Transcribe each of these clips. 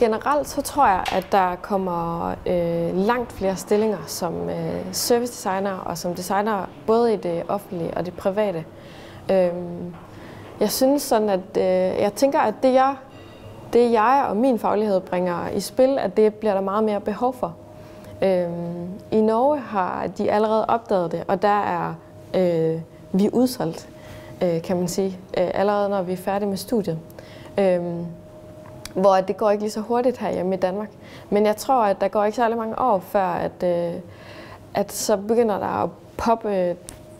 Generelt så tror jeg, at der kommer øh, langt flere stillinger som øh, service designer og som designer både i det offentlige og det private. Øh, jeg synes sådan, at øh, jeg tænker, at det jeg, det jeg og min faglighed bringer i spil, at det bliver der meget mere behov for. Øh, I Norge har de allerede opdaget det, og der er øh, vi udsolgt, øh, kan man sige, øh, allerede når vi er færdige med studiet. Øh, hvor det går ikke lige så hurtigt her hjemme i Danmark. Men jeg tror, at der går ikke særlig mange år, før at, øh, at så begynder der at poppe øh,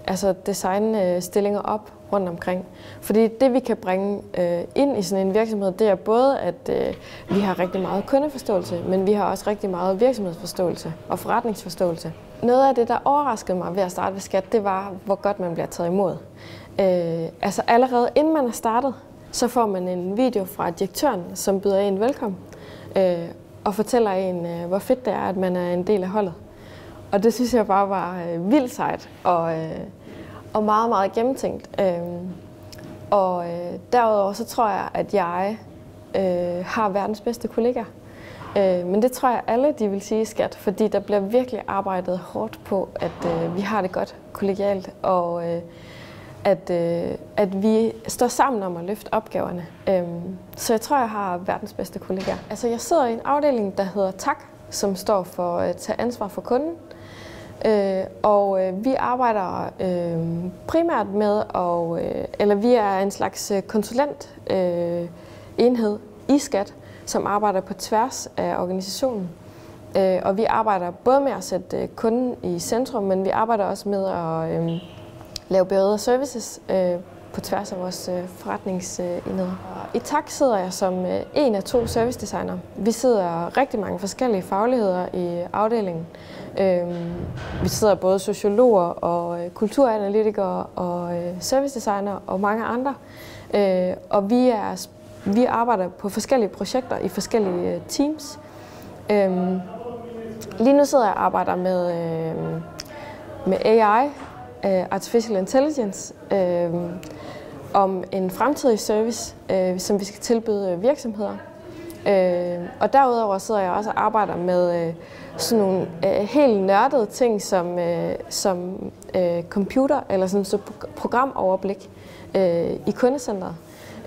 altså designstillinger op rundt omkring. Fordi det, vi kan bringe øh, ind i sådan en virksomhed, det er både, at øh, vi har rigtig meget kundeforståelse, men vi har også rigtig meget virksomhedsforståelse og forretningsforståelse. Noget af det, der overraskede mig ved at starte ved Skat, det var, hvor godt man bliver taget imod. Øh, altså allerede inden man er startet, så får man en video fra direktøren, som byder en velkommen øh, og fortæller en, øh, hvor fedt det er, at man er en del af holdet. Og det synes jeg bare var øh, vildt sejt og, øh, og meget, meget gennemtænkt. Øh, og øh, derudover så tror jeg, at jeg øh, har verdens bedste kollegaer. Øh, men det tror jeg alle de vil sige skat, fordi der bliver virkelig arbejdet hårdt på, at øh, vi har det godt kollegialt. Og, øh, at, øh, at vi står sammen om at løfte opgaverne. Øhm, så jeg tror, jeg har verdens bedste kollegaer. Altså, jeg sidder i en afdeling, der hedder TAK, som står for at tage ansvar for kunden. Øh, og øh, vi arbejder øh, primært med, og, øh, eller vi er en slags øh, konsulent øh, enhed i skat, som arbejder på tværs af organisationen. Øh, og vi arbejder både med at sætte øh, kunden i centrum, men vi arbejder også med at øh, lave bedre services øh, på tværs af vores øh, forretningsenheder. I TAK sidder jeg som øh, en af to servicedesignere. Vi sidder rigtig mange forskellige fagligheder i afdelingen. Øh, vi sidder både sociologer og øh, kulturanalytikere og øh, og mange andre. Øh, og vi, er, vi arbejder på forskellige projekter i forskellige øh, teams. Øh, lige nu sidder jeg og arbejder med, øh, med AI, uh, Artificial Intelligence, uh, om en fremtidig service, uh, som vi skal tilbyde virksomheder. Uh, og derudover sidder jeg også og arbejder med uh, sådan nogle uh, helt nørdede ting som, uh, som uh, computer eller sådan så programoverblik uh, i kundecentret.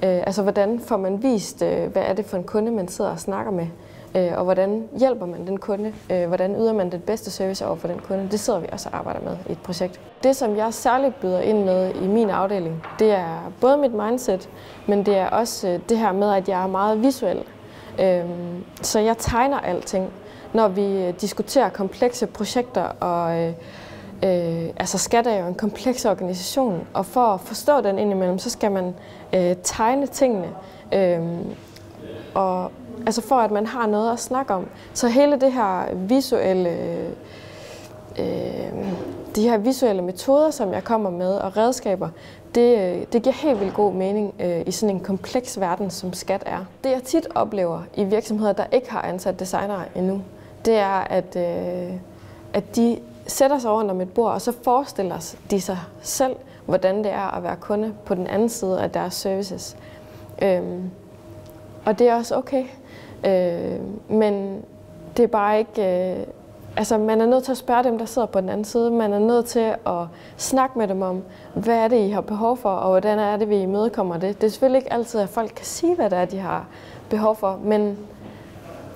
Uh, altså hvordan får man vist, uh, hvad er det for en kunde, man sidder og snakker med øh, og hvordan hjælper man den kunde, øh, hvordan yder man den bedste service over for den kunde. Det sidder vi også og arbejder med i et projekt. Det, som jeg særligt byder ind med i min afdeling, det er både mit mindset, men det er også øh, det her med, at jeg er meget visuel. Øh, så jeg tegner alting, når vi øh, diskuterer komplekse projekter og øh, Øh, altså skat er jo en kompleks organisation, og for at forstå den indimellem, så skal man øh, tegne tingene. Øh, og, Altså for at man har noget at snakke om. Så hele det her visuelle, øh, de her visuelle metoder, som jeg kommer med, og redskaber, det, det giver helt vildt god mening øh, i sådan en kompleks verden, som skat er. Det jeg tit oplever i virksomheder, der ikke har ansat designere endnu, det er, at, øh, at de sætter sig rundt om et bord, og så forestiller de sig selv, hvordan det er at være kunde på den anden side af deres services. Øhm, og det er også okay. Øh, men det er bare ikke... Øh, altså, man er nødt til at spørge dem, der sidder på den anden side. Man er nødt til at snakke med dem om, hvad er det, I har behov for, og hvordan er det, vi imødekommer det. Det er selvfølgelig ikke altid, at folk kan sige, hvad det er, de har behov for, men,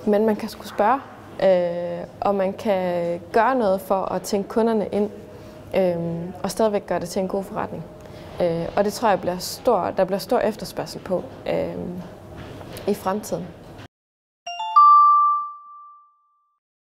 men man kan sgu spørge, øh, og man kan gøre noget for at tænke kunderne ind, øh, og stadigvæk gøre det til en god forretning. Øh, og det tror jeg, bliver stor, der bliver stor efterspørgsel på øh, i fremtiden.